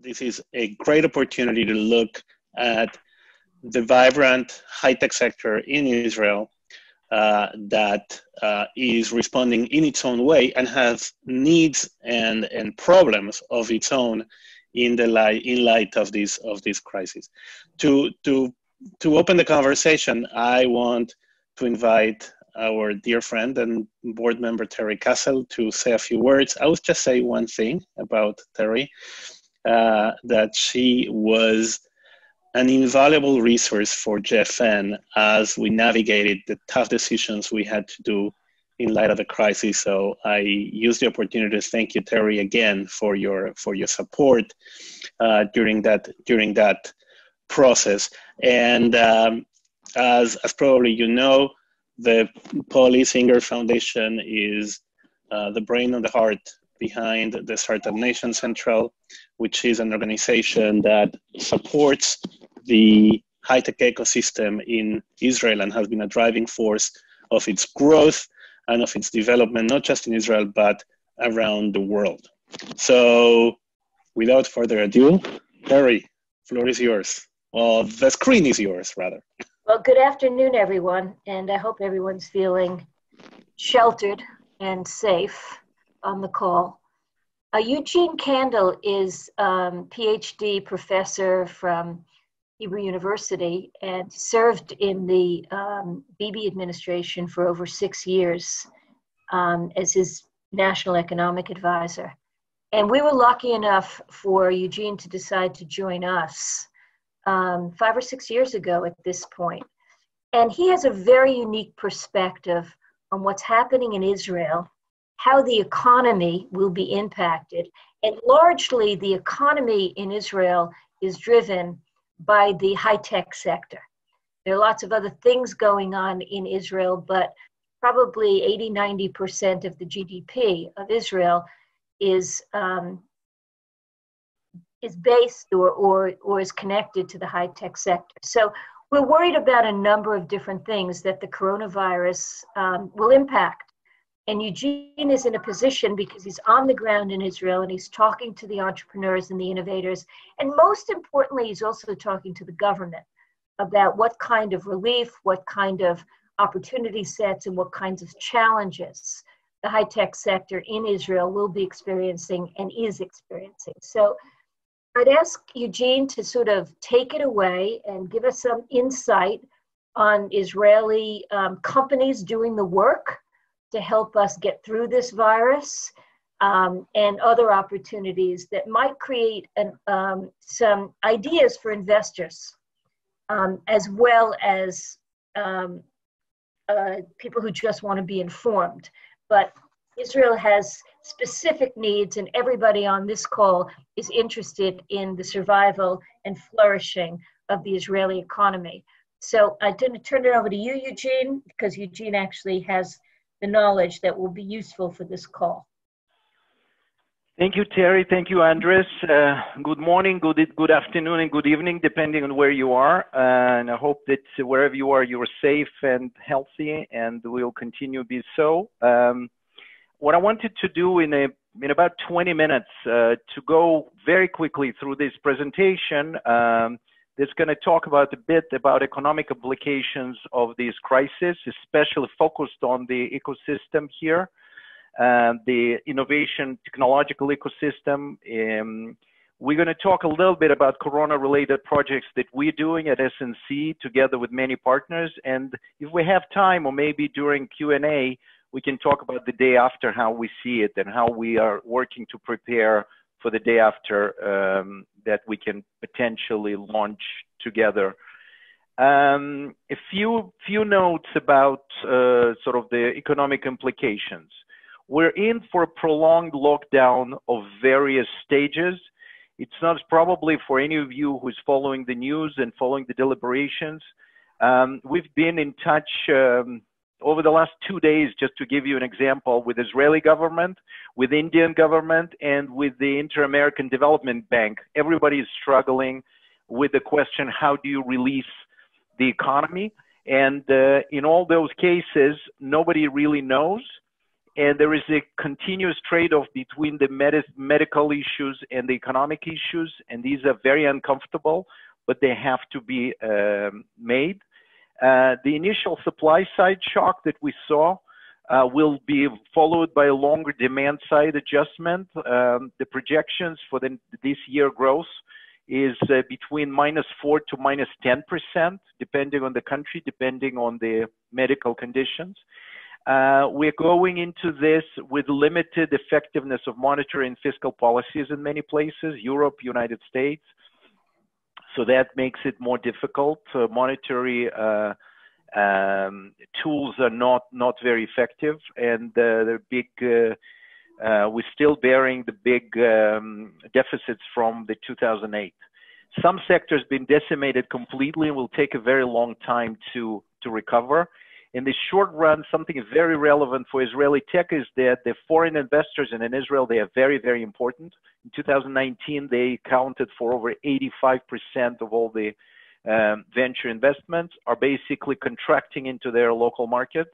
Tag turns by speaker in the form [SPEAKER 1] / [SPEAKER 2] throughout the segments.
[SPEAKER 1] this is a great opportunity to look at the vibrant high tech sector in Israel uh, that uh, is responding in its own way and has needs and, and problems of its own in the light in light of this of this crisis. To to to open the conversation, I want to invite our dear friend and board member Terry Kassel to say a few words. I would just say one thing about Terry uh, that she was an invaluable resource for Jeff JFN as we navigated the tough decisions we had to do in light of the crisis. So I use the opportunity to thank you, Terry, again for your for your support uh, during that during that process. And um, as as probably you know, the Polly Singer Foundation is uh, the brain and the heart behind the Startup Nation Central, which is an organization that supports the high-tech ecosystem in Israel and has been a driving force of its growth and of its development, not just in Israel, but around the world. So without further ado, Terry, floor is yours. Well, the screen is yours, rather.
[SPEAKER 2] Well, good afternoon, everyone, and I hope everyone's feeling sheltered and safe on the call. Uh, Eugene Kandel is um, PhD professor from Hebrew University and served in the um, Bibi administration for over six years um, as his national economic advisor. And we were lucky enough for Eugene to decide to join us um, five or six years ago at this point. And he has a very unique perspective on what's happening in Israel, how the economy will be impacted. And largely, the economy in Israel is driven by the high tech sector. There are lots of other things going on in Israel, but probably 80 90% of the GDP of Israel is um, is based or, or, or is connected to the high tech sector. So we're worried about a number of different things that the coronavirus um, will impact. And Eugene is in a position because he's on the ground in Israel and he's talking to the entrepreneurs and the innovators. And most importantly, he's also talking to the government about what kind of relief, what kind of opportunity sets, and what kinds of challenges the high tech sector in Israel will be experiencing and is experiencing. So I'd ask Eugene to sort of take it away and give us some insight on Israeli um, companies doing the work to help us get through this virus um, and other opportunities that might create an, um, some ideas for investors um, as well as um, uh, people who just want to be informed. But Israel has specific needs, and everybody on this call is interested in the survival and flourishing of the Israeli economy. So I'm going to turn it over to you, Eugene, because Eugene actually has the knowledge that will be useful for this call.
[SPEAKER 3] Thank you, Terry. Thank you, Andres. Uh, good morning, good good afternoon, and good evening, depending on where you are. Uh, and I hope that wherever you are, you are safe and healthy, and will continue to be so. Um, what I wanted to do in a in about 20 minutes uh, to go very quickly through this presentation. Um, that's going to talk about a bit about economic implications of this crisis, especially focused on the ecosystem here, uh, the innovation technological ecosystem. Um, we're going to talk a little bit about corona-related projects that we're doing at SNC together with many partners. And if we have time, or maybe during Q&A, we can talk about the day after how we see it and how we are working to prepare for the day after um, that we can potentially launch together. Um, a few few notes about uh, sort of the economic implications. We're in for a prolonged lockdown of various stages. It's not probably for any of you who's following the news and following the deliberations. Um, we've been in touch um, over the last two days, just to give you an example, with Israeli government, with Indian government, and with the Inter-American Development Bank. Everybody is struggling with the question, how do you release the economy? And uh, in all those cases, nobody really knows. and there is a continuous trade-off between the med- medical issues and the economic issues, and these are very uncomfortable, but they have to be um, made. Uh, the initial supply side shock that we saw uh, will be followed by a longer demand side adjustment. Um, the projections for the, this year growth is uh, between minus 4 to minus 10 percent, depending on the country, depending on the medical conditions. Uh, we're going into this with limited effectiveness of monetary and fiscal policies in many places, Europe, United States. So that makes it more difficult. Uh, monetary uh, um, tools are not not very effective, and uh, the big uh, uh, we're still bearing the big um, deficits from the 2008. Some sectors been decimated completely and will take a very long time to to recover in the short run, something very relevant for Israeli tech is that the foreign investors, in Israel, they are very, very important. In 2019, they accounted for over 85% of all the um, venture investments are basically contracting into their local markets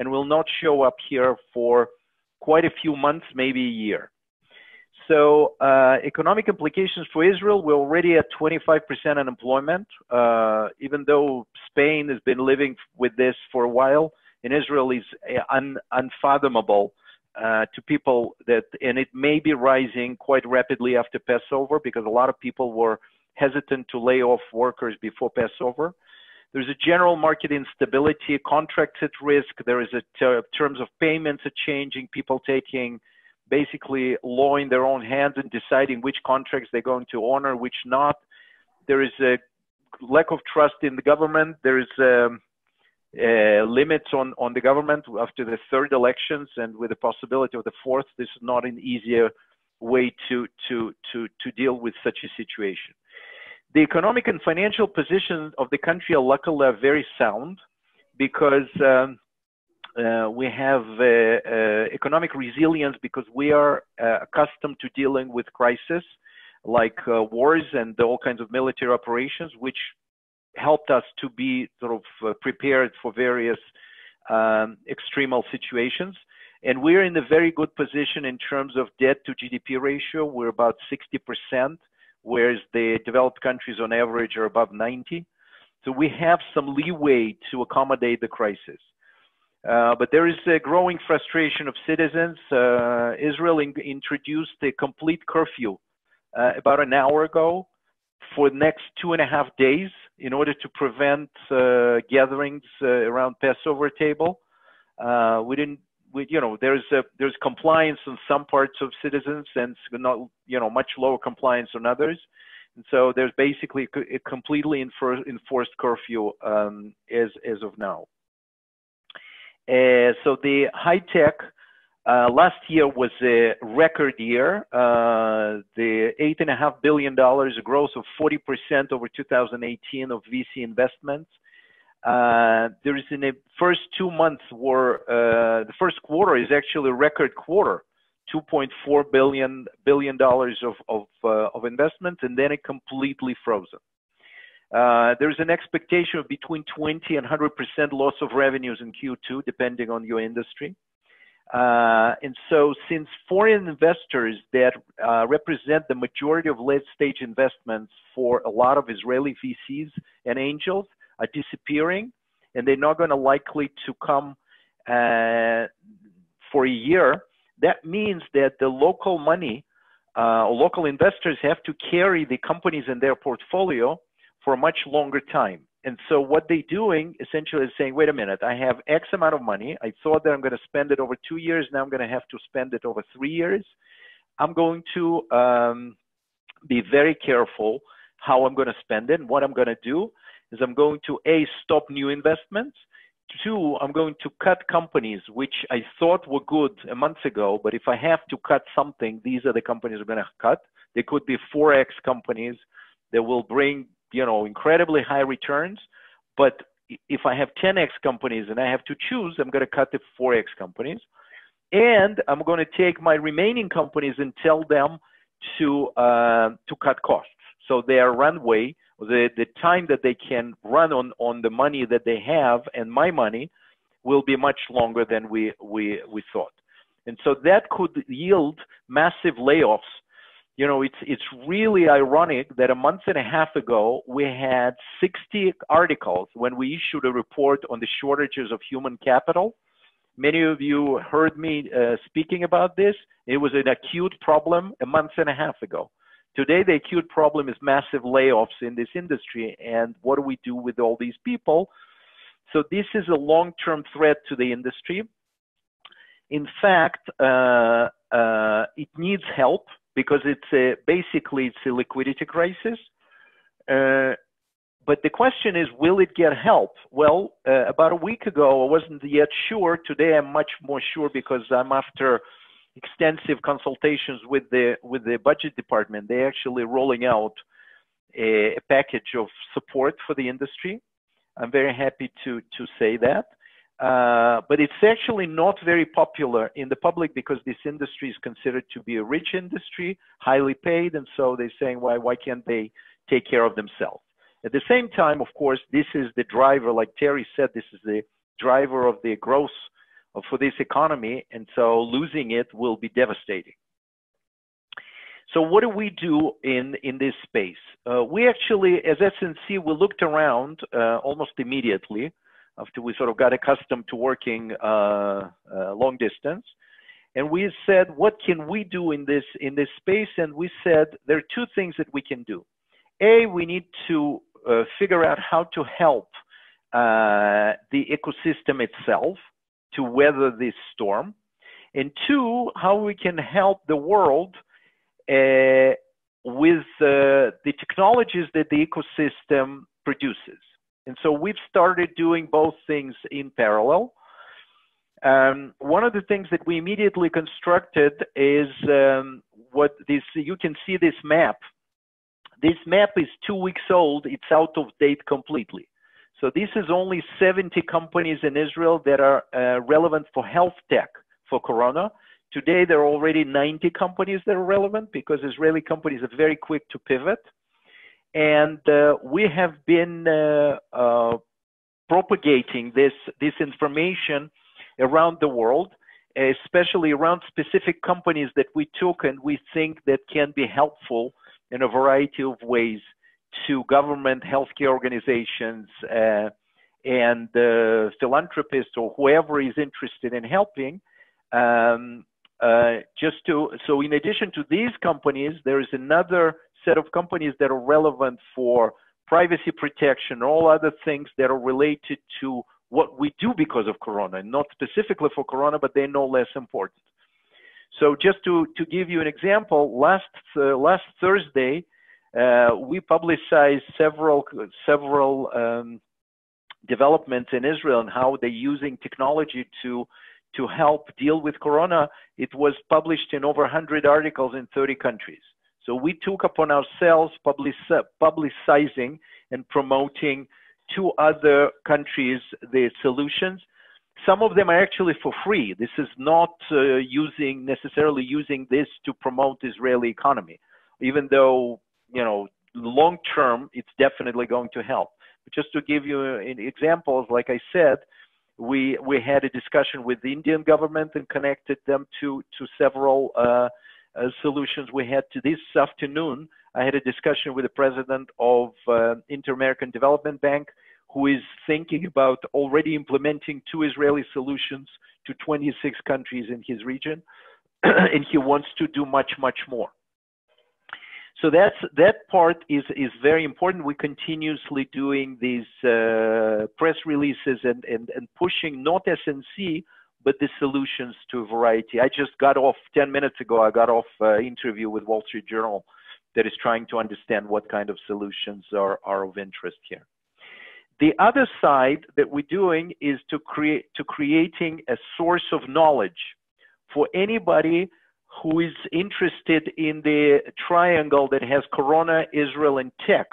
[SPEAKER 3] and will not show up here for quite a few months, maybe a year. So uh, economic implications for Israel, we're already at 25% unemployment, uh, even though Spain has been living with this for a while. In Israel is uh, un- unfathomable uh, to people that, and it may be rising quite rapidly after Passover because a lot of people were hesitant to lay off workers before Passover. There's a general market instability, contracts at risk. There is a t- terms of payments are changing, people taking basically law in their own hands and deciding which contracts they're going to honor, which not. There is a lack of trust in the government. There is um, uh, limits on, on the government after the third elections, and with the possibility of the fourth, this is not an easier way to, to, to, to deal with such a situation. The economic and financial position of the country luckily are very sound because um, uh, we have uh, uh, economic resilience because we are accustomed to dealing with crisis like wars and all kinds of military operations, which helped us to be sort of prepared for various um, extremal situations. And we're in a very good position in terms of debt to GDP ratio. We're about 60%, whereas the developed countries on average are above 90. So we have some leeway to accommodate the crisis. Uh, but there is a growing frustration of citizens. Uh, Israel in- introduced a complete curfew uh, about an hour ago for the next two and a half days in order to prevent uh, gatherings uh, around Passover table. we didn't, we, you know, there's a, there's compliance on some parts of citizens and not, you know, much lower compliance on others. And so there's basically a completely enforced curfew um, as as of now. Uh, so the high tech uh, last year was a record year. Uh, the eight and a half billion dollars, growth of 40% over 2018 of VC investments. Uh, there is in the first two months were uh, the first quarter is actually a record quarter, 2.4 billion billion dollars of of, uh, of investments, and then it completely frozen. Uh, there's an expectation of between 20 and 100% loss of revenues in Q2, depending on your industry. Uh, and so, since foreign investors that uh, represent the majority of late stage investments for a lot of Israeli VCs and angels are disappearing, and they're not going to likely to come uh, for a year, that means that the local money, uh, local investors have to carry the companies in their portfolio for a much longer time. And so what they're doing essentially is saying, wait a minute, I have X amount of money. I thought that I'm going to spend it over two years. Now I'm going to have to spend it over three years. I'm going to um, be very careful how I'm going to spend it. And what I'm going to do is I'm going to A, stop new investments. Two, I'm going to cut companies which I thought were good a month ago, but if I have to cut something, these are the companies I'm going to cut. They could be 4X companies that will bring you know, incredibly high returns. But if I have 10x companies and I have to choose, I'm going to cut the 4x companies. And I'm going to take my remaining companies and tell them to, uh, to cut costs. So their runway, the, the time that they can run on, on the money that they have and my money will be much longer than we, we, we thought. And so that could yield massive layoffs. You know, it's, it's really ironic that a month and a half ago, we had 60 articles when we issued a report on the shortages of human capital. Many of you heard me uh, speaking about this. It was an acute problem a month and a half ago. Today, the acute problem is massive layoffs in this industry. And what do we do with all these people? So this is a long-term threat to the industry. In fact, uh, uh, it needs help because it's a, basically it's a liquidity crisis. Uh, but the question is, will it get help? Well, uh, about a week ago, I wasn't yet sure. Today, I'm much more sure because I'm after extensive consultations with the with the budget department. They're actually rolling out a, a package of support for the industry. I'm very happy to to say that. Uh, but it's actually not very popular in the public because this industry is considered to be a rich industry, highly paid, and so they're saying, why why can't they take care of themselves? At the same time, of course, this is the driver, like Terry said, this is the driver of the growth for this economy, and so losing it will be devastating. So what do we do in, in this space? Uh, we actually, as SNC, we looked around uh, almost immediately after we sort of got accustomed to working uh, uh long distance. And we said, what can we do in this, in this space? And we said, there are two things that we can do. A, we need to uh, figure out how to help uh, the ecosystem itself to weather this storm, and two, how we can help the world uh, with uh, the technologies that the ecosystem produces. And so we've started doing both things in parallel. Um, one of the things that we immediately constructed is um, what this, you can see this map. This map is two weeks old. It's out of date completely. So this is only 70 companies in Israel that are uh, relevant for health tech for Corona. Today, there are already 90 companies that are relevant because Israeli companies are very quick to pivot. And uh, we have been uh, uh propagating this, this information around the world, especially around specific companies that we took and we think that can be helpful in a variety of ways to government, healthcare organizations, uh, and philanthropists or whoever is interested in helping. Um, uh, just to so, in addition to these companies, there is another set of companies that are relevant for privacy protection, all other things that are related to what we do because of Corona, and not specifically for Corona, but they're no less important. So, just to to give you an example, last uh, last Thursday uh, we publicized several several um, developments in Israel and how they're using technology to to help deal with corona. It was published in over 100 articles in 30 countries. So we took upon ourselves public, publicizing and promoting to other countries the solutions. Some of them are actually for free. This is not uh, using necessarily using this to promote Israeli economy, even though you know, long term, it's definitely going to help. But just to give you examples, like I said, we we had a discussion with the Indian government and connected them to to several uh, uh, solutions we had to this afternoon. I had a discussion with the president of uh, Inter-American Development Bank, who is thinking about already implementing two Israeli solutions to 26 countries in his region, and he wants to do much much more. So that's that part is is very important. We continuously doing these uh, press releases and, and and pushing not SNC but the solutions to a variety. I just got off 10 minutes ago. I got off uh, interview with Wall Street Journal that is trying to understand what kind of solutions are are of interest here. The other side that we're doing is to create to creating a source of knowledge for anybody who is interested in the triangle that has Corona, Israel, and tech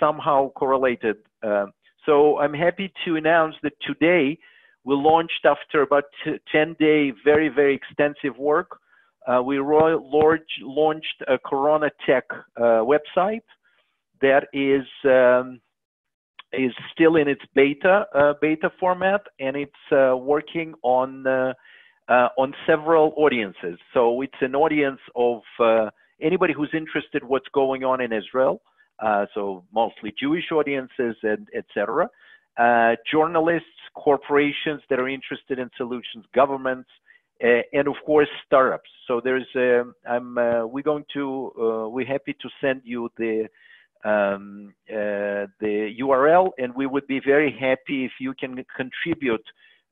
[SPEAKER 3] somehow correlated. Uh, so I'm happy to announce that today we launched after about 10 day very, very extensive work. Uh, we launched a Corona Tech uh, website that is um, is still in its beta uh, beta format, and it's uh, working on uh, uh, on several audiences. So it's an audience of anybody who's interested what's going on in Israel. So mostly Jewish audiences and etc. Uh, journalists, corporations that are interested in solutions, governments, uh, and of course startups. So there's um, I'm uh, we're going to we're happy to send you the um, the URL, and we would be very happy if you can contribute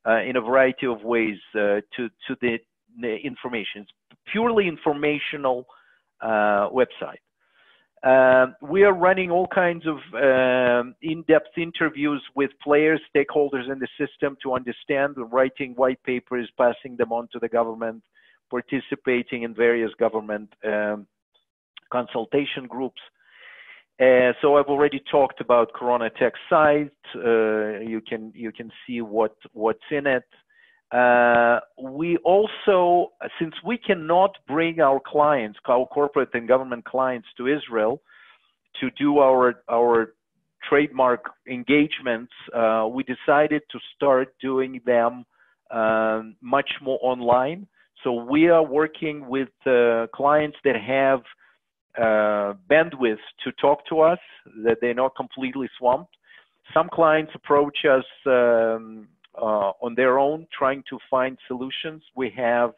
[SPEAKER 3] uh, in a variety of ways uh, to, to the, the, information. It's purely informational uh, website. Um, we are running all kinds of um, in-depth interviews with players, stakeholders in the system to understand, writing white papers, passing them on to the government, participating in various government um, consultation groups. Uh, so I've already talked about Corona Tech site. Uh, you can you can see what what's in it. Uh, we also, since we cannot bring our clients, our corporate and government clients to Israel to do our our trademark engagements, uh, we decided to start doing them um, much more online. So we are working with uh, clients that have uh, bandwidth to talk to us, that they're not completely swamped. Some clients approach us um, uh, on their own, trying to find solutions. We have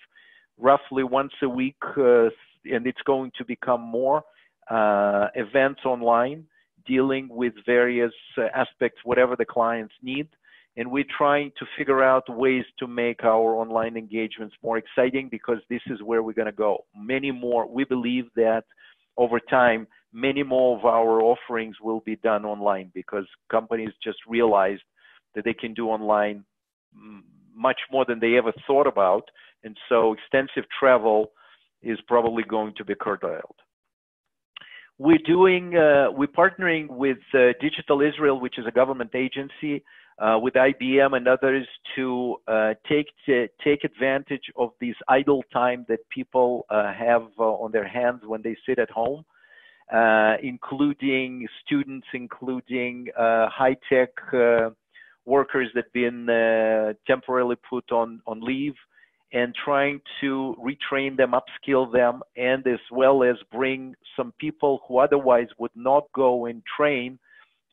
[SPEAKER 3] roughly once a week, uh, and it's going to become more, uh, events online dealing with various uh, aspects, whatever the clients need. And we're trying to figure out ways to make our online engagements more exciting because this is where we're going to go. Many more, we believe that over time, many more of our offerings will be done online because companies just realized that they can do online much more than they ever thought about. And so extensive travel is probably going to be curtailed. We're doing, uh, we're partnering with uh, Digital Israel, which is a government agency, uh, with IBM and others to uh, take to take advantage of this idle time that people uh, have uh, on their hands when they sit at home, including students, including uh, high-tech workers that have been temporarily put on on leave, and trying to retrain them, upskill them, and as well as bring some people who otherwise would not go and train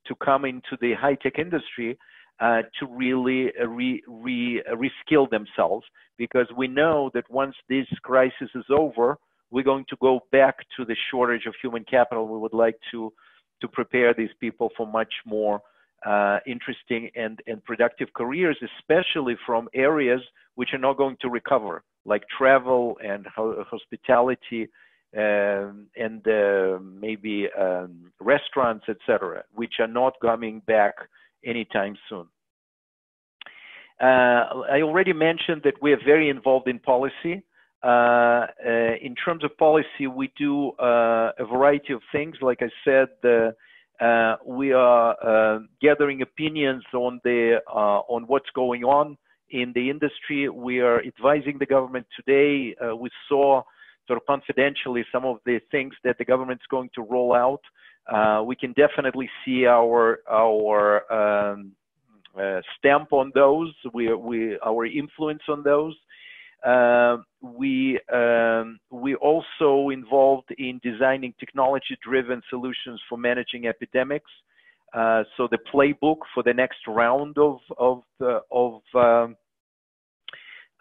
[SPEAKER 3] to come into the high-tech industry uh, to really uh, re, re, uh, reskill themselves because we know that once this crisis is over, we're going to go back to the shortage of human capital. We would like to, to prepare these people for much more uh, interesting and, and productive careers, especially from areas which are not going to recover, like travel and ho- hospitality um, and uh, maybe um, restaurants, etc., which are not coming back anytime soon. Uh, I already mentioned that we are very involved in policy. Uh, uh, in terms of policy, we do uh, a variety of things. Like I said, uh, we are uh, gathering opinions on the uh, on what's going on in the industry. We are advising the government today. we saw sort of confidentially some of the things that the government's going to roll out. Uh, we can definitely see our our um, uh, stamp on those. We we our influence on those. Uh, we um, we also involved in designing technology-driven solutions for managing epidemics. Uh, so the playbook for the next round of of the, of um,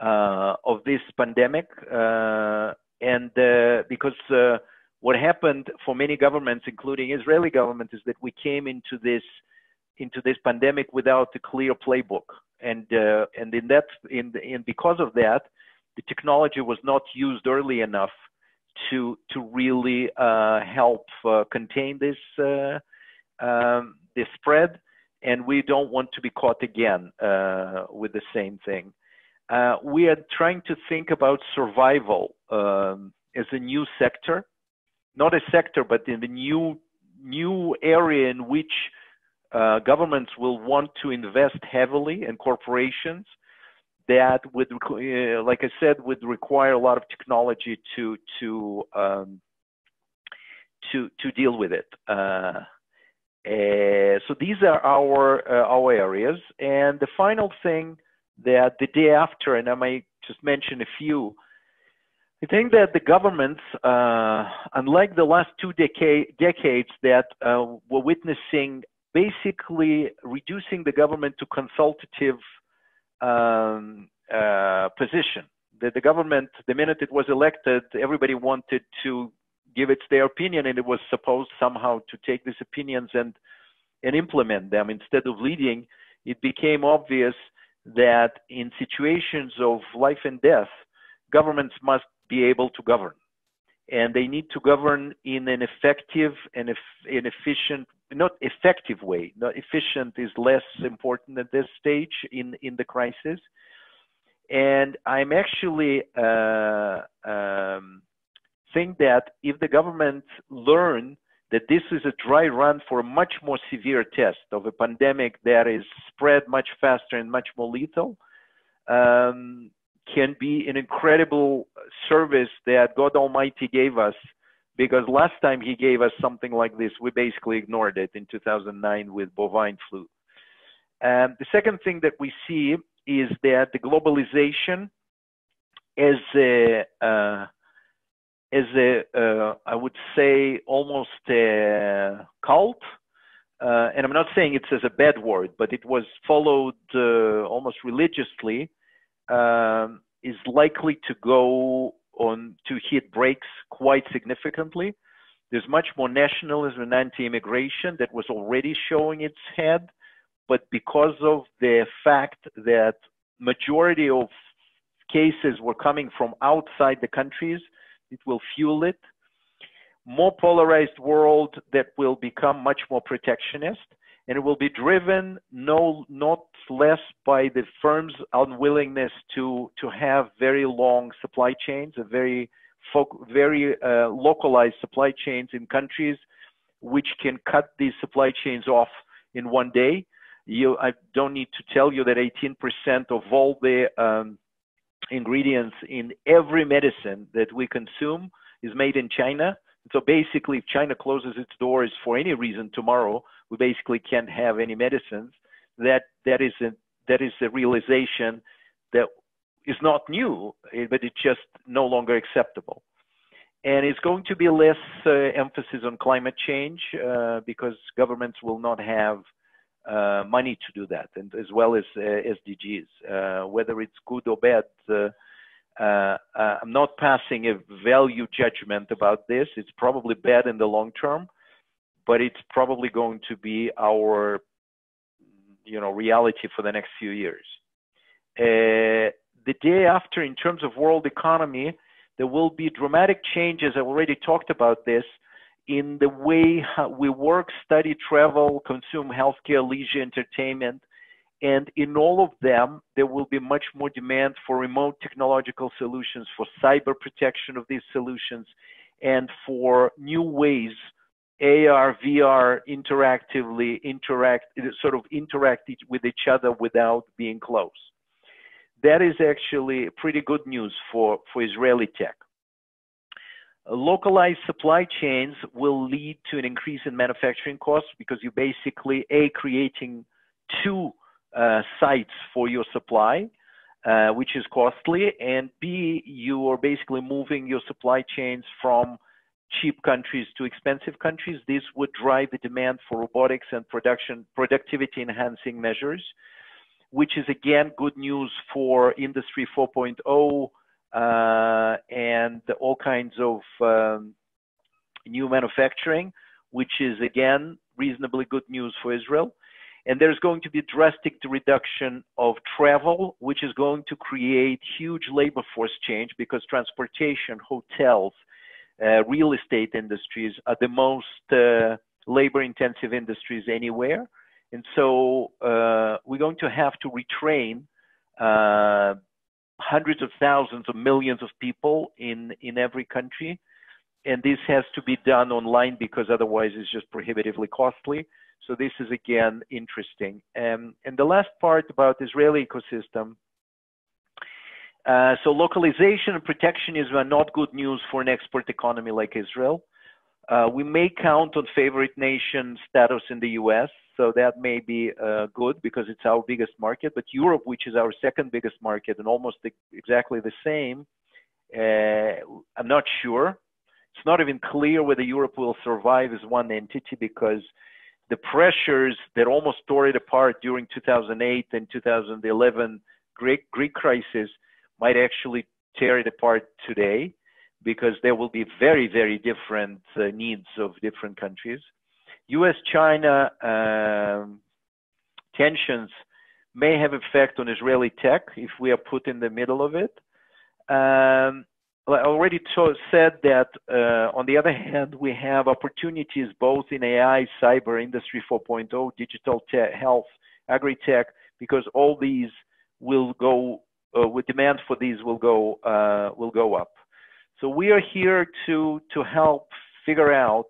[SPEAKER 3] uh, of this pandemic, uh, and because what happened for many governments, including Israeli government, is that we came into this into this pandemic without a clear playbook, and uh, and in that in in because of that, the technology was not used early enough to to really uh, help uh, contain this uh, um, this spread, and we don't want to be caught again uh, with the same thing. Uh, we are trying to think about survival um, as a new sector. Not a sector, but in the new new area in which uh, governments will want to invest heavily and corporations that would, uh, like I said, would require a lot of technology to to um, to to deal with it. Uh, uh so these are our uh, our areas, and the final thing that the day after, and I may just mention a few. I think that the governments, uh, unlike the last two deca- decades that uh, were witnessing basically reducing the government to consultative um, uh, position. That the government, the minute it was elected, everybody wanted to give its their opinion, and it was supposed somehow to take these opinions and and implement them instead of leading. It became obvious that in situations of life and death, governments must be able to govern. And they need to govern in an effective and an efficient, not effective way. Not efficient is less important at this stage in, in the crisis. And I'm actually uh, um, think that if the government learn that this is a dry run for a much more severe test of a pandemic that is spread much faster and much more lethal, um, can be an incredible service that God Almighty gave us. Because last time He gave us something like this, we basically ignored it in 2009 with bovine flu. Um, the second thing that we see is that the globalization as a uh, as a uh, I would say almost a cult uh, and I'm not saying it's as a bad word, but it was followed uh, almost religiously um, is likely to go on to hit brakes quite significantly. There's much more nationalism and anti-immigration that was already showing its head, but because of the fact that majority of cases were coming from outside the countries, it will fuel it. More polarized world that will become much more protectionist and it will be driven no not less by the firm's unwillingness to to have very long supply chains, a very very uh, localized supply chains in countries which can cut these supply chains off in one day. You, I don't need to tell you that 18% of all the um, ingredients in every medicine that we consume is made in China. So basically, if China closes its doors for any reason tomorrow, we basically can't have any medicines. That that is a that is a realization that is not new, eh, but it's just no longer acceptable. And it's going to be less uh, emphasis on climate change uh, because governments will not have uh, money to do that, and as well as SDGs. Whether it's good or bad, uh, I'm not passing a value judgment about this. It's probably bad in the long term, but it's probably going to be our you know reality for the next few years. Uh, the day after, in terms of world economy, there will be dramatic changes. I already talked about this in the way we work, study, travel, consume healthcare, leisure, entertainment. And in all of them, there will be much more demand for remote technological solutions, for cyber protection of these solutions, and for new ways AR, VR interactively interact, sort of interact with each other without being close. That is actually pretty good news for, for Israeli tech. Localized supply chains will lead to an increase in manufacturing costs because you're basically A, creating two uh, sites for your supply, uh, which is costly, and B, you are basically moving your supply chains from cheap countries to expensive countries. This would drive the demand for robotics and production productivity enhancing measures, which is again good news for Industry 4.0 uh, and all kinds of um, new manufacturing, which is again reasonably good news for Israel. And there's going to be drastic reduction of travel, which is going to create huge labor force change because transportation, hotels, uh, real estate industries are the most uh, labor intensive industries anywhere. And so uh, we're going to have to retrain uh, hundreds of thousands of millions of people in, in every country. And this has to be done online because otherwise it's just prohibitively costly. So this is again interesting. Um, and the last part about Israeli ecosystem uh, so localization and protectionism are not good news for an export economy like Israel. Uh, we may count on favorite nation status in the US, so that may be uh, good because it's our biggest market. But Europe, which is our second biggest market and almost exactly the same, uh, I'm not sure. It's not even clear whether Europe will survive as one entity because the pressures that almost tore it apart during 2008 and 2011 Greek, Greek crisis might actually tear it apart today because there will be very, very different uh, needs of different countries. US China um, tensions may have effect on Israeli tech if we are put in the middle of it. Um, I already said that uh, on the other hand, we have opportunities both in AI, cyber, industry 4.0, digital tech, health, agri-tech, because all these will go, uh, with demand for these will go, uh, will go up. So we are here to, to help figure out,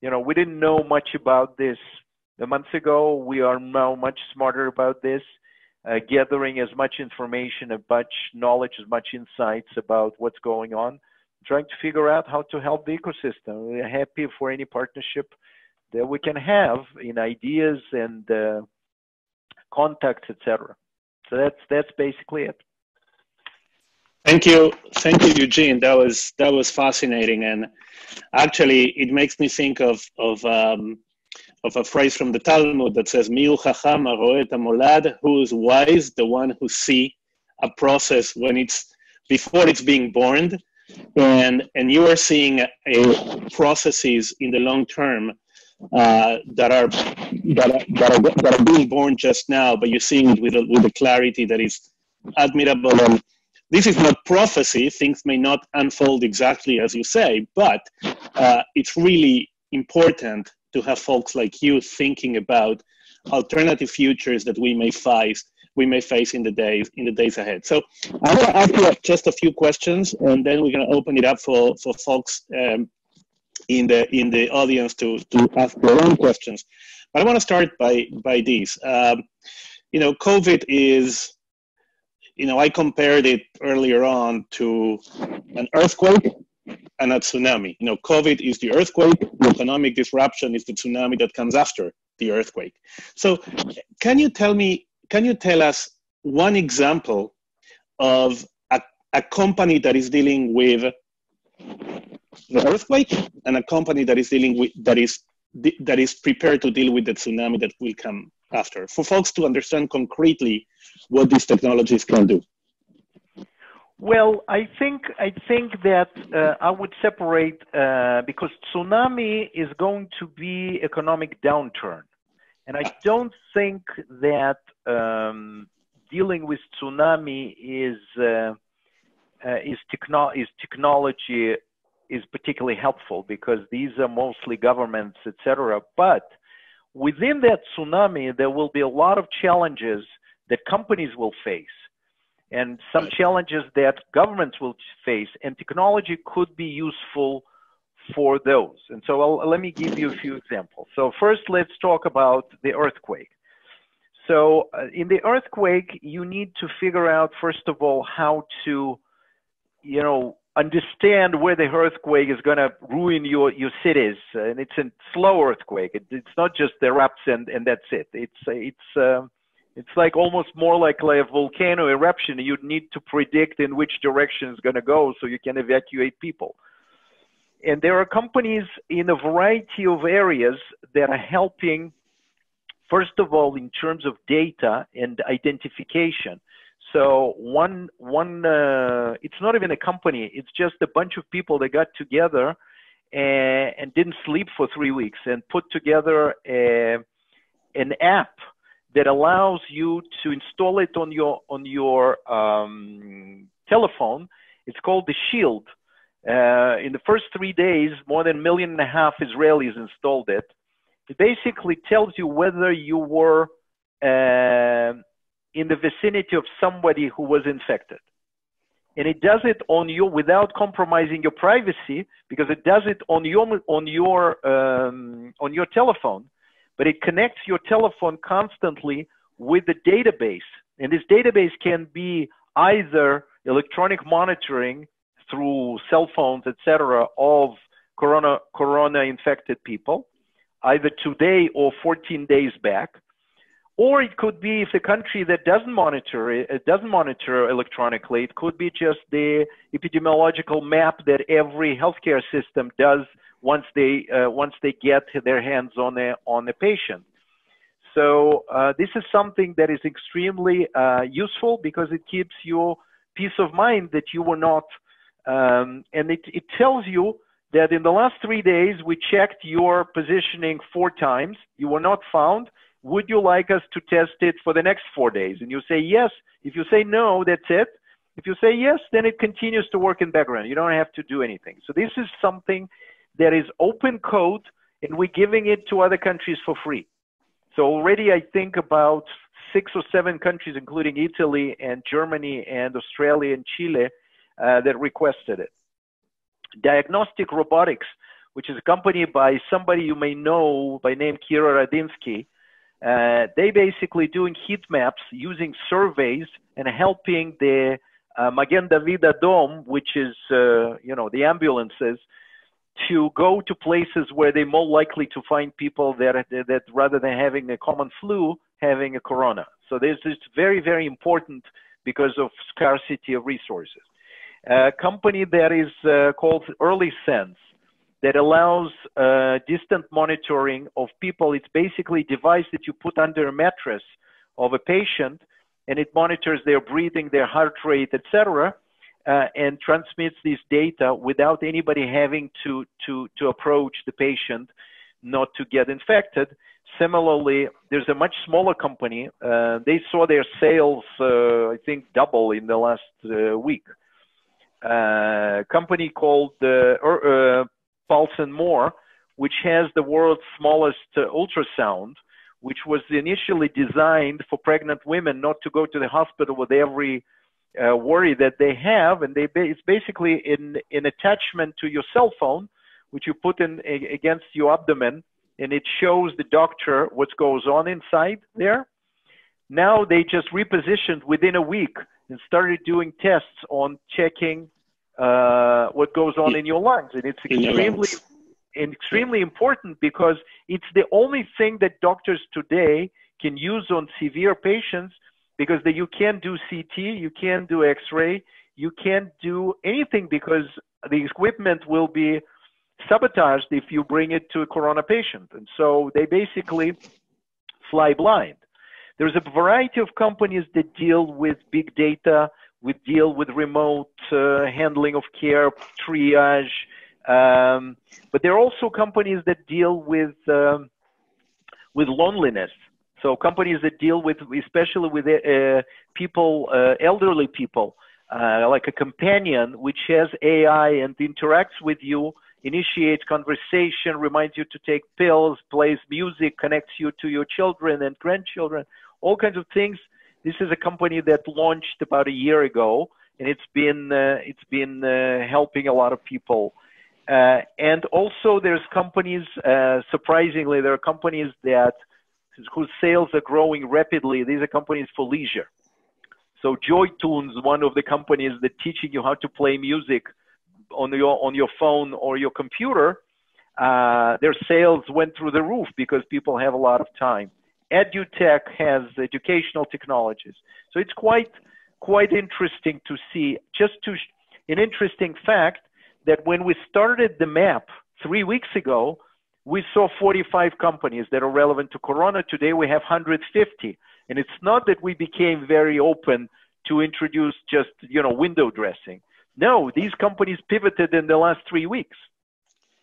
[SPEAKER 3] you know, we didn't know much about this a month ago. We are now much smarter about this, uh, gathering as much information, as much knowledge, as much insights about what's going on, trying to figure out how to help the ecosystem. We're happy for any partnership that we can have in ideas and uh, contacts, etc. So that's that's basically it.
[SPEAKER 1] Thank you, thank you, Eugene. That was that was fascinating, and actually, it makes me think of of um, of a phrase from the Talmud that says, "Miu chacham molad," who is wise, the one who see a process when it's before it's being born, and and you are seeing a, processes in the long term uh, that are that are, that are that are being born just now, but you're seeing it with a, with a clarity that is admirable and this is not prophecy. Things may not unfold exactly as you say, but uh, it's really important to have folks like you thinking about alternative futures that we may face we may face in the days in the days ahead. So I'm going to ask you just a few questions, and then we're going to open it up for for folks um, in the in the audience to to ask their own questions. But I want to start by by these. Um, you know, COVID is you know, I compared it earlier on to an earthquake and a tsunami. You know, COVID is the earthquake, economic disruption is the tsunami that comes after the earthquake. So, can you tell me, can you tell us one example of a, a company that is dealing with the earthquake and a company that is dealing with that is that is prepared to deal with the tsunami that will come after for folks to understand concretely what these technologies can do?
[SPEAKER 3] Well, I think I think that uh, I would separate uh, because tsunami is going to be economic downturn, and I don't think that um, dealing with tsunami is uh, uh is, techno- is technology is particularly helpful because these are mostly governments, etc. But within that tsunami, there will be a lot of challenges that companies will face and some challenges that governments will face and technology could be useful for those and so I'll, let me give you a few examples so first let's talk about the earthquake so uh, in the earthquake you need to figure out first of all how to you know understand where the earthquake is going to ruin your, your cities. And it's a slow earthquake. It, it's not just erupts and, and that's it. It's, it's, um, it's like almost more like, a volcano eruption. You need to predict in which direction it's going to go so you can evacuate people. And there are companies in a variety of areas that are helping, first of all, in terms of data and identification. So one one uh, it's not even a company. It's just a bunch of people that got together and, and didn't sleep for three weeks and put together a, an app that allows you to install it on your on your um, telephone. It's called the Shield. Uh, in the first three days, more than a million and a half Israelis installed it. It basically tells you whether you were uh, in the vicinity of somebody who was infected. And it does it on you without compromising your privacy because it does it on your on your um, on your telephone, but it connects your telephone constantly with the database. And this database can be either electronic monitoring through cell phones, etc., of corona corona infected people, either today or 14 days back. Or it could be if the country that doesn't monitor it doesn't monitor electronically, it could be just the epidemiological map that every healthcare system does once they uh, once they get their hands on a on a patient. So uh, this is something that is extremely uh, useful because it keeps you peace of mind that you were not, um, and it, it tells you that in the last three days we checked your positioning four times. You were not found. Would you like us to test it for the next four days? And you say yes. If you say no, that's it. If you say yes, then it continues to work in background. You don't have to do anything. So this is something that is open code, and we're giving it to other countries for free. So already I think about six or seven countries, including Italy and Germany and Australia and Chile, uh, that requested it. Diagnostic Robotics, which is a company by somebody you may know by name Kira Radinsky, uh, they basically doing heat maps using surveys and helping the uh, Magen David which is uh, you know the ambulances, to go to places where they're more likely to find people that, that rather than having a common flu, having a corona. So this is very, very important because of scarcity of resources. A company that is uh, called Early Sense that allows uh, distant monitoring of people. It's basically a device that you put under a mattress of a patient and it monitors their breathing, their heart rate, etc uh, and transmits this data without anybody having to, to, to approach the patient not to get infected. Similarly, there's a much smaller company. Uh, they saw their sales, uh, I think, double in the last uh, week. A uh, company called Pulse and More, which has the world's smallest ultrasound, which was initially designed for pregnant women not to go to the hospital with every uh, worry that they have, and they it's basically in in attachment to your cell phone, which you put in a, against your abdomen, and it shows the doctor what goes on inside there. Now they just repositioned within a week and started doing tests on checking uh, what goes on in your lungs, and it's extremely extremely important because it's the only thing that doctors today can use on severe patients because the, you can't do CT, you can't do X-ray, you can't do anything because the equipment will be sabotaged if you bring it to a corona patient. And so they basically fly blind. There's a variety of companies that deal with big data, we deal with remote uh, handling of care, triage, um, but there are also companies that deal with um, with loneliness. So companies that deal with, especially with uh, people, uh, elderly people, uh, like a companion which has AI and interacts with you, initiates conversation, reminds you to take pills, plays music, connects you to your children and grandchildren, all kinds of things. This is a company that launched about a year ago, and it's been uh, it's been uh, helping a lot of people. Uh, and also, there's companies. surprisingly, there are companies that whose sales are growing rapidly. These are companies for leisure. So JoyTunes, one of the companies that teaching you how to play music on your on your phone or your computer, uh, their sales went through the roof because people have a lot of time. EduTech has educational technologies, so it's quite quite interesting to see. Just to an interesting fact that when we started the map three weeks ago, we saw 45 companies that are relevant to Corona. Today we have 150. And it's not that we became very open to introduce just, you know, window dressing. No, these companies pivoted in the last three weeks.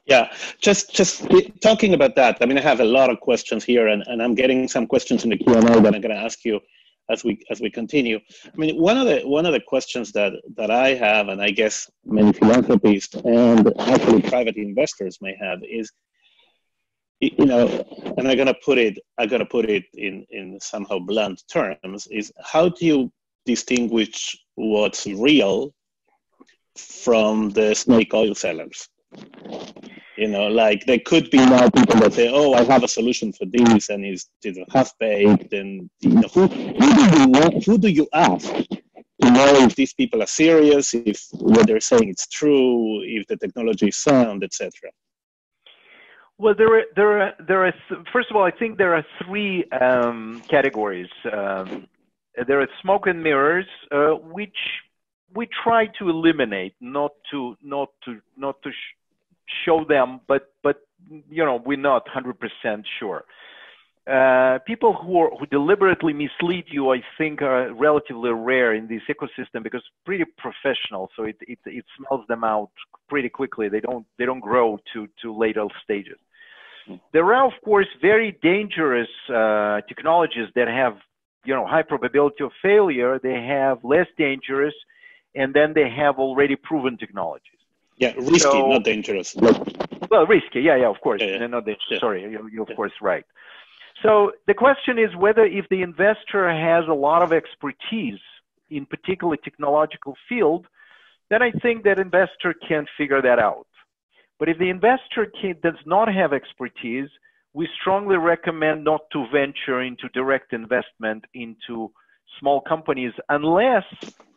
[SPEAKER 1] Yeah, just just talking about that. I mean, I have a lot of questions here, and, and I'm getting some questions in the Q and A that I'm going to ask you as we as we continue. I mean, one of the one of the questions that that I have, and I guess many philanthropists and actually private investors may have, is you know, and I'm gonna put it, I'm gonna put it in in somehow blunt terms, is how do you distinguish what's real from the snake oil sellers? You know, like there could be now people that say, "Oh, I have a solution for this," and it's, it's half baked, and you know, who, who do you who do you ask to know if these people are serious, if what they're saying is true, if the technology is sound, etc.
[SPEAKER 3] Well, there are, there are, there are, first of all, I think there are three um, categories. Um, there are smoke and mirrors, uh, which we try to eliminate, not to, not to, not to sh- show them, but, but, you know, we're not 100% sure. Uh, people who, are, who deliberately mislead you, I think, are relatively rare in this ecosystem because pretty professional. So it, it, it smells them out pretty quickly. They don't they don't grow to to later stages. There are, of course, very dangerous uh, technologies that have you know high probability of failure. They have less dangerous, and then they have already proven technologies.
[SPEAKER 1] Yeah, risky, so, not dangerous.
[SPEAKER 3] Well, risky. Yeah, yeah, of course. Yeah, yeah. Not dangerous. Sorry, you, you're of course right. So the question is whether if the investor has a lot of expertise in particular technological field, then I think that investor can figure that out. But if the investor can, does not have expertise, we strongly recommend not to venture into direct investment into small companies unless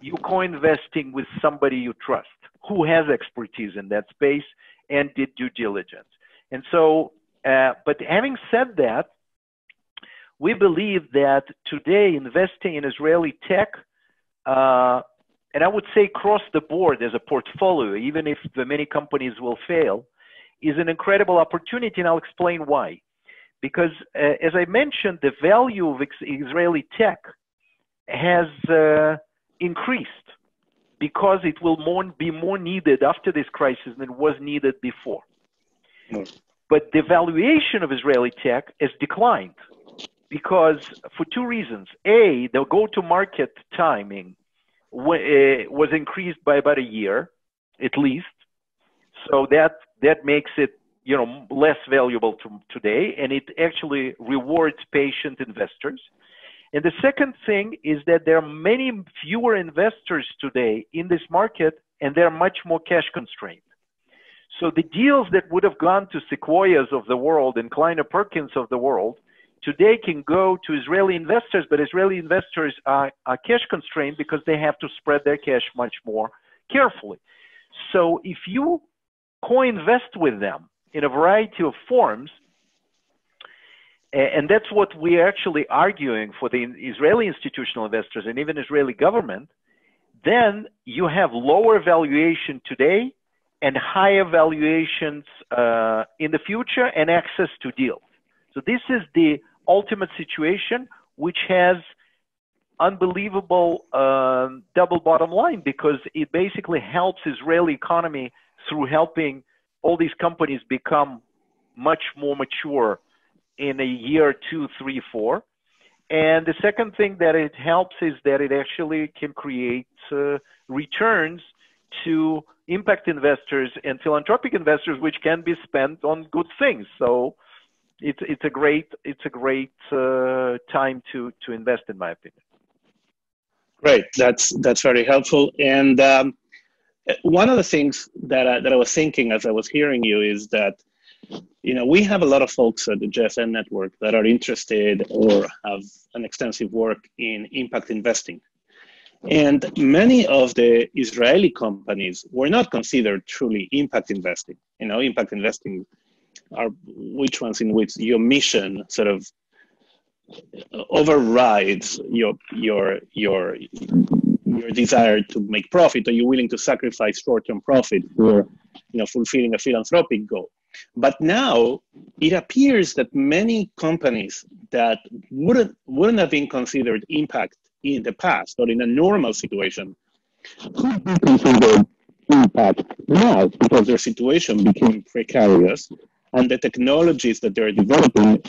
[SPEAKER 3] you co-investing with somebody you trust who has expertise in that space and did due diligence. And so, uh, but having said that, we believe that today investing in Israeli tech, uh, and I would say across the board as a portfolio, even if the many companies will fail, is an incredible opportunity, and I'll explain why. Because uh, as I mentioned, the value of Israeli tech has uh, increased because it will more, be more needed after this crisis than was needed before. Mm. But the valuation of Israeli tech has declined because for two reasons. A, the go-to-market timing uh, was increased by about a year, at least. So that that makes it you know less valuable to, today, and it actually rewards patient investors. And the second thing is that there are many fewer investors today in this market, and they're much more cash constrained. So the deals that would have gone to Sequoias of the world and Kleiner Perkins of the world today can go to Israeli investors, but Israeli investors are, are cash constrained because they have to spread their cash much more carefully. So if you co-invest with them in a variety of forms, and that's what we're actually arguing for the Israeli institutional investors and even Israeli government, then you have lower valuation today and higher valuations uh, in the future and access to deals. So this is the ultimate situation, which has unbelievable um, double bottom line because it basically helps Israeli economy through helping all these companies become much more mature in a year, two, three, four. And the second thing that it helps is that it actually can create uh, returns to impact investors and philanthropic investors, which can be spent on good things. So it's it's a great it's a great uh, time to to invest in my opinion.
[SPEAKER 1] Great, that's that's very helpful. And um, one of the things that I, that I was thinking as I was hearing you is that you know we have a lot of folks at the JFN network that are interested or have an extensive work in impact investing. And many of the Israeli companies were not considered truly impact investing. You know, impact investing are which ones in which your mission sort of overrides your your your your desire to make profit or you're willing to sacrifice short-term profit for you know fulfilling a philanthropic goal but now it appears that many companies that wouldn't wouldn't have been considered impact in the past or in a normal situation could be considered impact now because their situation became precarious and the technologies that they're developing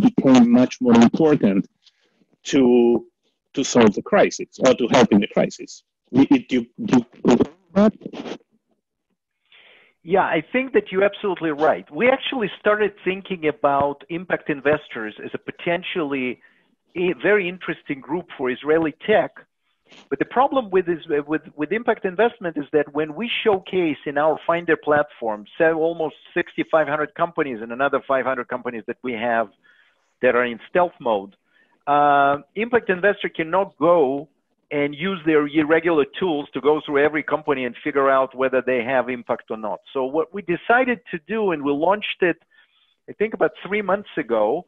[SPEAKER 1] became much more important to to solve the crisis or to help in the crisis. Do you,
[SPEAKER 3] Yeah, I think that you're absolutely right. We actually started thinking about impact investors as a potentially a very interesting group for Israeli tech but the problem with this, with with impact investment is that when we showcase in our Finder platform, say almost 6,500 companies and another 500 companies that we have that are in stealth mode, uh, impact investor cannot go and use their irregular tools to go through every company and figure out whether they have impact or not. So what we decided to do, and we launched it I think about three months ago,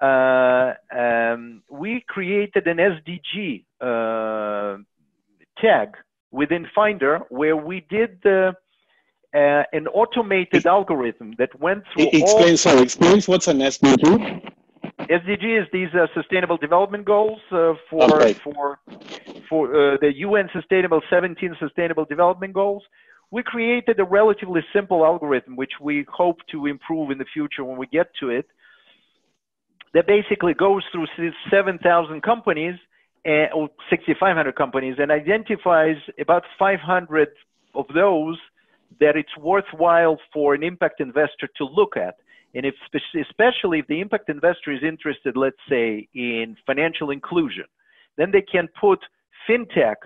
[SPEAKER 3] uh, um, we created an SDG uh, tag within Finder where we did uh, uh, an automated algorithm that went through
[SPEAKER 1] explain,
[SPEAKER 3] all.
[SPEAKER 1] Sorry, explain what's an SDG.
[SPEAKER 3] SDG is these uh, Sustainable Development Goals uh, for
[SPEAKER 1] Okay.
[SPEAKER 3] for for uh, the UN Sustainable 17 Sustainable Development Goals. We created a relatively simple algorithm, which we hope to improve in the future when we get to it. That basically goes through 7,000 companies uh, or 6,500 companies and identifies about 500 of those that it's worthwhile for an impact investor to look at. And if, especially if the impact investor is interested, let's say, in financial inclusion, then they can put fintech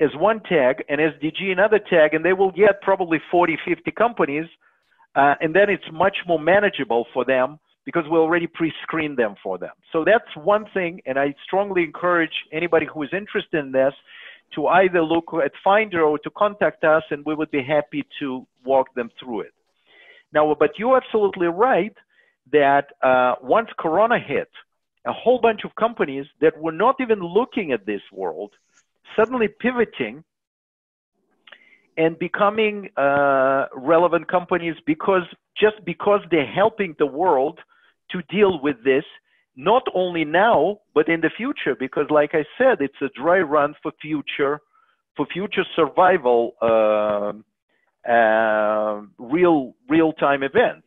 [SPEAKER 3] as one tag and SDG another tag, and they will get probably 40, 50 companies. Uh, and then it's much more manageable for them because we already pre-screened them for them. So that's one thing, and I strongly encourage anybody who is interested in this to either look at Finder or to contact us, and we would be happy to walk them through it. Now, but you're absolutely right that uh, once Corona hit, a whole bunch of companies that were not even looking at this world suddenly pivoting and becoming uh, relevant companies because just because they're helping the world to deal with this, not only now but in the future. Because, like I said, it's a dry run for future for future survival. Uh, uh, real real time events.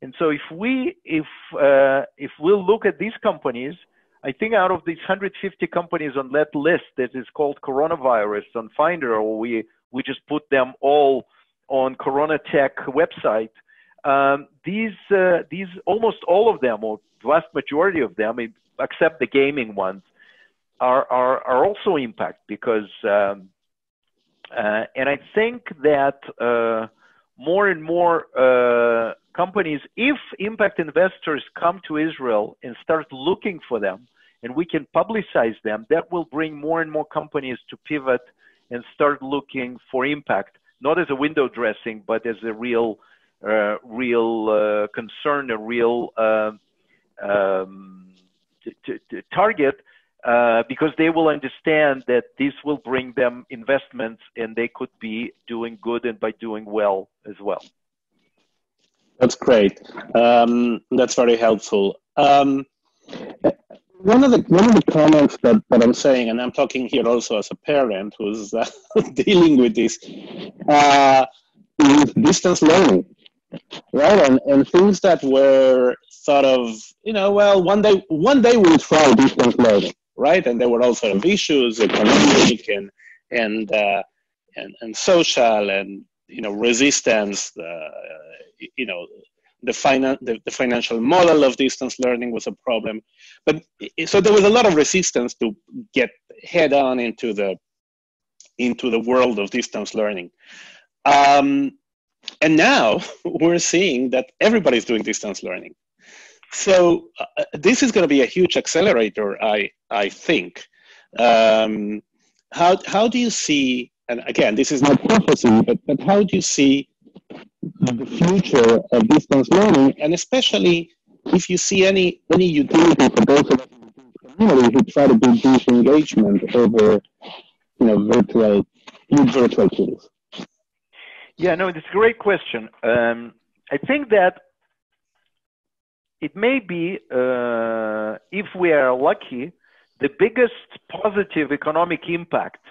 [SPEAKER 3] And so if we if uh, if we look at these companies, I think out of these 150 companies on that list that is called coronavirus on Finder, or we we just put them all on Corona Tech website. Um, these uh, these almost all of them, or vast majority of them, except the gaming ones, are are, are also impact because um, uh, and I think that uh, more and more uh, companies, if impact investors come to Israel and start looking for them, and we can publicize them, that will bring more and more companies to pivot and start looking for impact, not as a window dressing, but as a real, uh, real uh, concern, a real uh, um, t- t- target uh, because they will understand that this will bring them investments and they could be doing good and by doing well as well.
[SPEAKER 1] That's great. Um, that's very helpful. Um, one of the one of the comments that, that I'm saying, and I'm talking here also as a parent who's uh, dealing with this, uh, is distance learning, right? And and things that were thought of, you know, well, one day one day we'll try distance learning, right? And there were all sort of issues, economic and and uh, and and social, and you know, resistance. Uh, you know, the, finan- the, the, financial model of distance learning was a problem. But so there was a lot of resistance to get head on into the into the world of distance learning. Um, and now we're seeing that everybody's doing distance learning. So uh, this is going to be a huge accelerator, I I think. Um, how how do you see? And again, this is not prophecy, but but how do you see the future of distance learning, and especially if you see any any utility for those of community who try to do deep engagement over, you know, virtual virtual tools.
[SPEAKER 3] Yeah, no, it's a great question. Um, I think that it may be, uh, if we are lucky, the biggest positive economic impact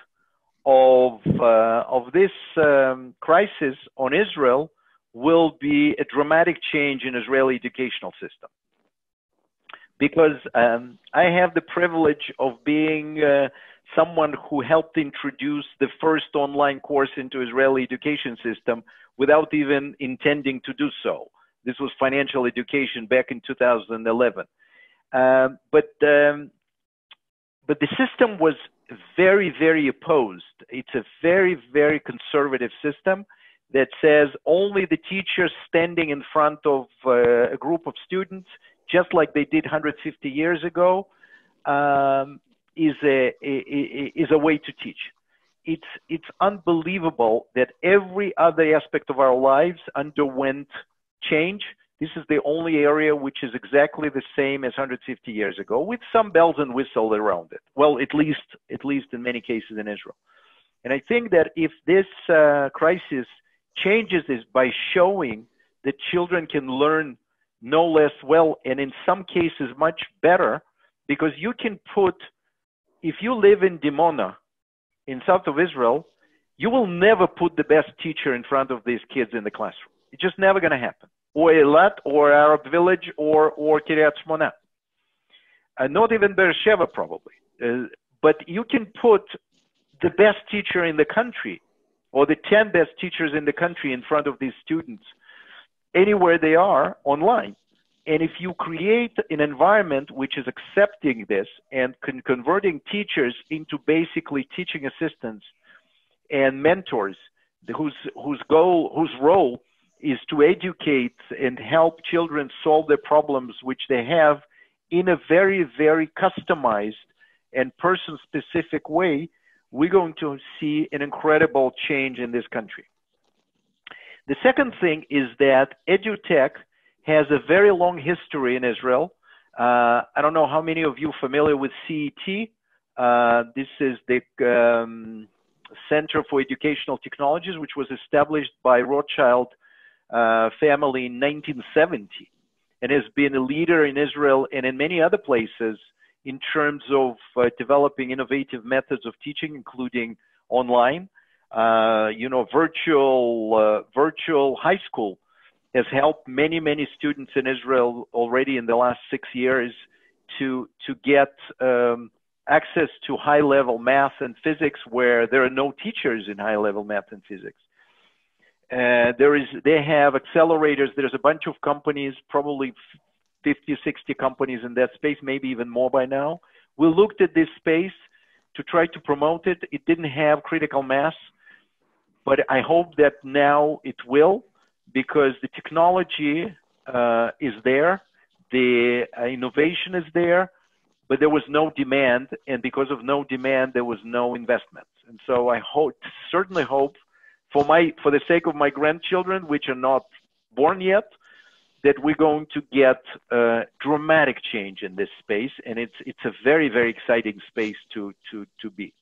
[SPEAKER 3] of uh, of this um, crisis on Israel will be a dramatic change in Israeli educational system. Because um, I have the privilege of being uh, someone who helped introduce the first online course into Israeli education system without even intending to do so. This was financial education back in 2011. Um, but um, but the system was very very opposed. It's a very very conservative system that says only the teachers standing in front of uh, a group of students, just like they did 150 years ago, um, is a, a, is a way to teach. It's it's unbelievable that every other aspect of our lives underwent change This is the only area which is exactly the same as 150 years ago, with some bells and whistles around it. Well, at least, at least in many cases in Israel. And I think that if this uh, crisis changes this by showing that children can learn no less well, and in some cases much better, because you can put, if you live in Dimona, in south of Israel, you will never put the best teacher in front of these kids in the classroom. It's just never going to happen or Eilat or Arab Village or, or Kiryat Shmona. Uh, not even Beersheba probably. Uh, but you can put the best teacher in the country or the 10 best teachers in the country in front of these students anywhere they are online. And if you create an environment which is accepting this and con- converting teachers into basically teaching assistants and mentors whose, whose goal, whose role is to educate and help children solve the problems which they have in a very, very customized and person specific way, we're going to see an incredible change in this country. The second thing is that EduTech has a very long history in Israel. Uh, I don't know how many of you are familiar with CET. Uh, this is the um, Center for Educational Technologies, which was established by Rothschild uh, family in 1970 and has been a leader in Israel and in many other places in terms of uh, developing innovative methods of teaching, including online. Uh, you know, virtual uh, virtual high school has helped many many students in Israel already in the last six years to to get um, access to high level math and physics where there are no teachers in high level math and physics. Uh, there is, they have accelerators. There's a bunch of companies, probably 50, 60 companies in that space, maybe even more by now. We looked at this space to try to promote it. It didn't have critical mass, but I hope that now it will because the technology uh, is there, the uh, innovation is there, but there was no demand, and because of no demand, there was no investment. And so I hope, certainly hope for my for the sake of my grandchildren, which are not born yet, that we're going to get a dramatic change in this space, and it's it's a very very exciting space to to to be.